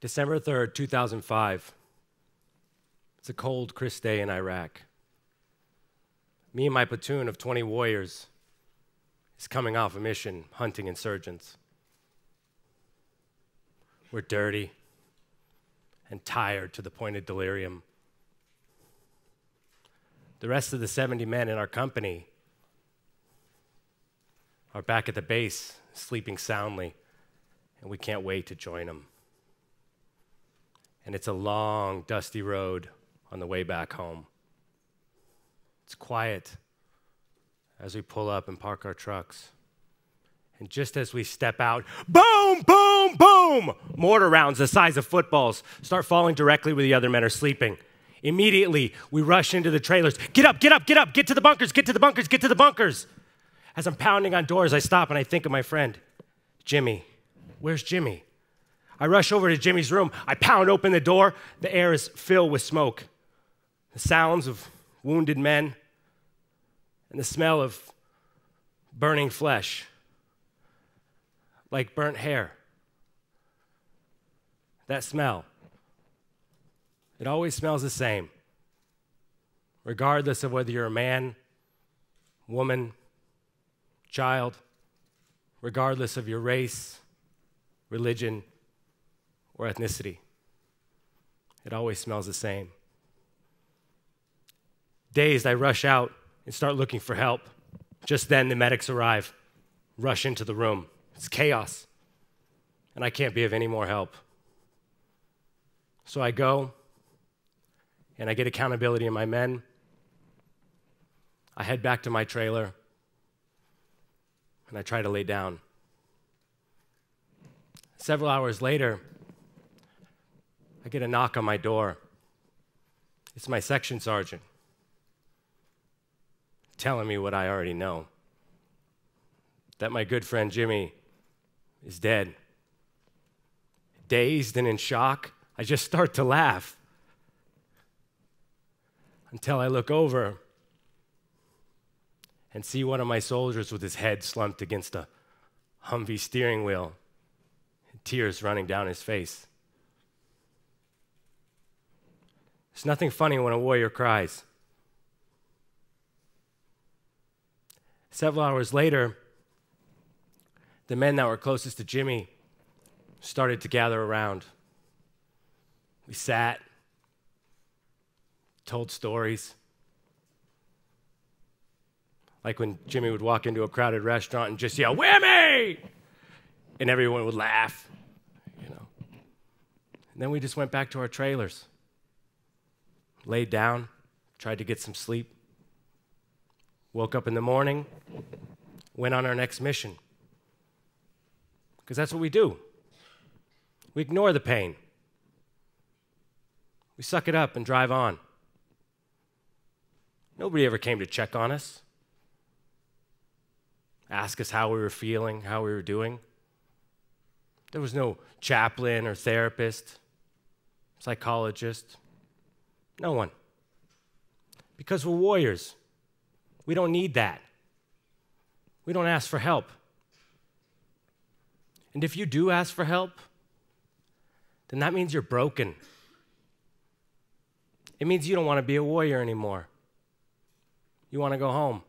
December 3rd, 2005. It's a cold, crisp day in Iraq. Me and my platoon of 20 warriors is coming off a mission hunting insurgents. We're dirty and tired to the point of delirium. The rest of the 70 men in our company are back at the base, sleeping soundly, and we can't wait to join them. And it's a long, dusty road on the way back home. It's quiet as we pull up and park our trucks. And just as we step out, boom, boom, boom, mortar rounds the size of footballs start falling directly where the other men are sleeping. Immediately, we rush into the trailers. Get up, get up, get up, get to the bunkers, get to the bunkers, get to the bunkers. As I'm pounding on doors, I stop and I think of my friend, Jimmy. Where's Jimmy? I rush over to Jimmy's room. I pound open the door. The air is filled with smoke. The sounds of wounded men and the smell of burning flesh, like burnt hair. That smell, it always smells the same, regardless of whether you're a man, woman, child, regardless of your race, religion, or ethnicity. It always smells the same. Dazed, I rush out and start looking for help. Just then, the medics arrive, rush into the room. It's chaos, and I can't be of any more help. So I go, and I get accountability in my men. I head back to my trailer, and I try to lay down. Several hours later, I get a knock on my door. It's my section sergeant telling me what I already know that my good friend Jimmy is dead. Dazed and in shock, I just start to laugh until I look over and see one of my soldiers with his head slumped against a Humvee steering wheel, tears running down his face. There's nothing funny when a warrior cries. Several hours later, the men that were closest to Jimmy started to gather around. We sat, told stories. Like when Jimmy would walk into a crowded restaurant and just yell, Whammy! And everyone would laugh, you know. And then we just went back to our trailers, laid down, tried to get some sleep. Woke up in the morning, went on our next mission. Because that's what we do. We ignore the pain. We suck it up and drive on. Nobody ever came to check on us, ask us how we were feeling, how we were doing. There was no chaplain or therapist, psychologist, no one. Because we're warriors. We don't need that. We don't ask for help. And if you do ask for help, then that means you're broken. It means you don't want to be a warrior anymore. You want to go home.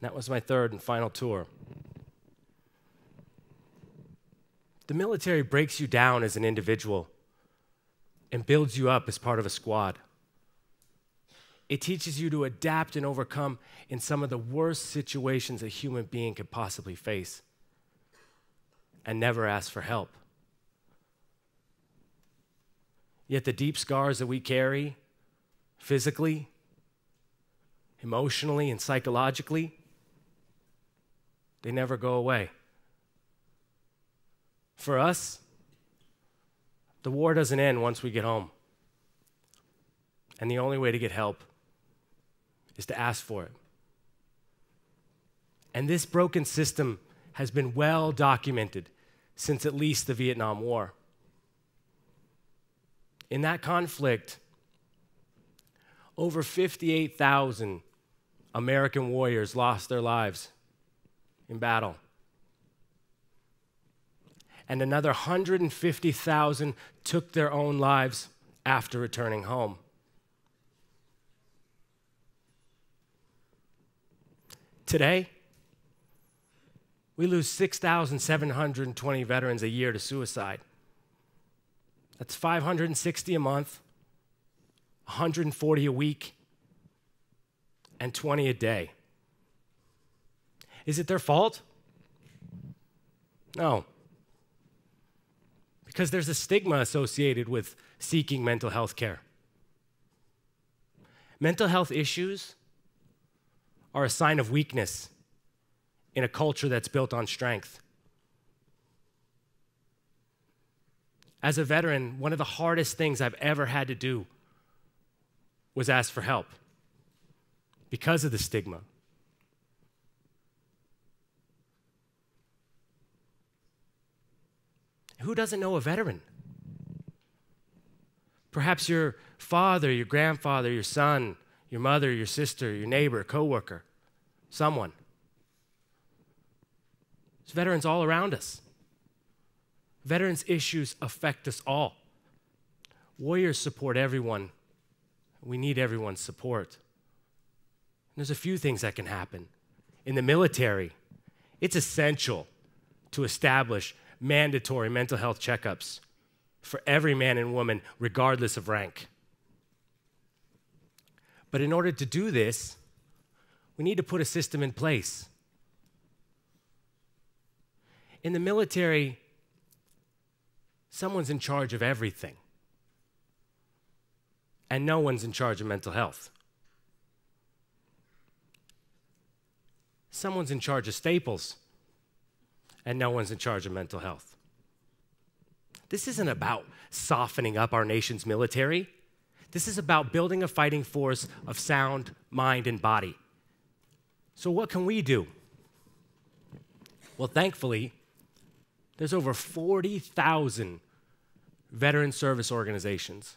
That was my third and final tour. The military breaks you down as an individual and builds you up as part of a squad. It teaches you to adapt and overcome in some of the worst situations a human being could possibly face and never ask for help. Yet the deep scars that we carry physically, emotionally, and psychologically, they never go away. For us, the war doesn't end once we get home. And the only way to get help is to ask for it. And this broken system has been well documented since at least the Vietnam War. In that conflict, over 58,000 American warriors lost their lives in battle. And another 150,000 took their own lives after returning home. Today, we lose 6,720 veterans a year to suicide. That's 560 a month, 140 a week, and 20 a day. Is it their fault? No. Because there's a stigma associated with seeking mental health care. Mental health issues are a sign of weakness in a culture that's built on strength. As a veteran, one of the hardest things I've ever had to do was ask for help because of the stigma. Who doesn't know a veteran? Perhaps your father, your grandfather, your son, your mother, your sister, your neighbor, coworker, someone. There's veterans all around us. Veterans issues affect us all. Warriors support everyone. We need everyone's support. There's a few things that can happen. In the military, it's essential to establish mandatory mental health checkups for every man and woman, regardless of rank. But in order to do this, we need to put a system in place. In the military, someone's in charge of everything, and no one's in charge of mental health. Someone's in charge of staples, and no one's in charge of mental health. This isn't about softening up our nation's military. This is about building a fighting force of sound mind and body. So, what can we do? Well, thankfully, there's over 40,000 veteran service organizations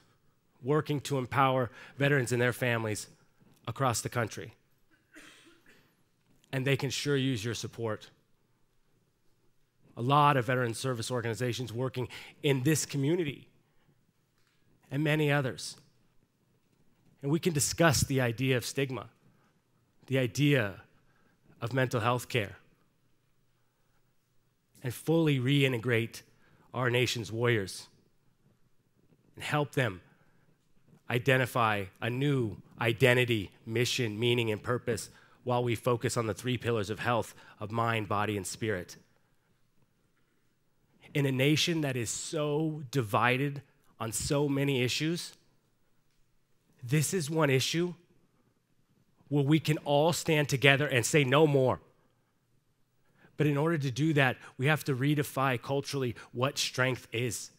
working to empower veterans and their families across the country. And they can sure use your support a lot of veteran service organizations working in this community and many others. And we can discuss the idea of stigma, the idea of mental health care, and fully reintegrate our nation's warriors and help them identify a new identity, mission, meaning, and purpose while we focus on the three pillars of health of mind, body, and spirit in a nation that is so divided on so many issues, this is one issue where we can all stand together and say no more. But in order to do that, we have to redefine culturally what strength is.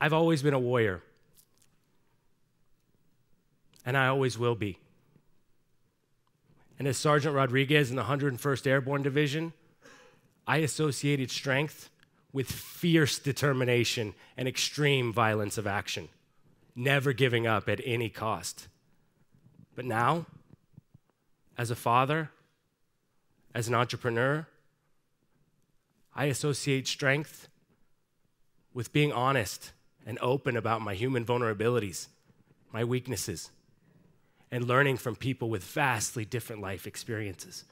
I've always been a warrior, and I always will be. And as Sergeant Rodriguez in the 101st Airborne Division, I associated strength with fierce determination and extreme violence of action, never giving up at any cost. But now, as a father, as an entrepreneur, I associate strength with being honest and open about my human vulnerabilities, my weaknesses, and learning from people with vastly different life experiences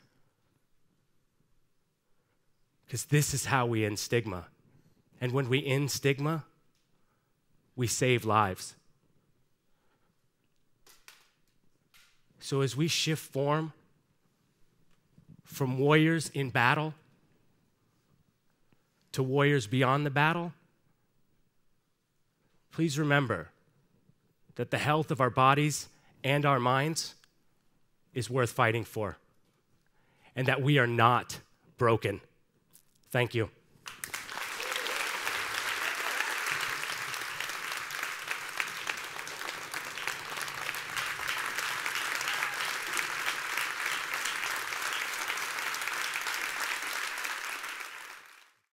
because this is how we end stigma. And when we end stigma, we save lives. So as we shift form from warriors in battle to warriors beyond the battle, please remember that the health of our bodies and our minds is worth fighting for, and that we are not broken. Thank you.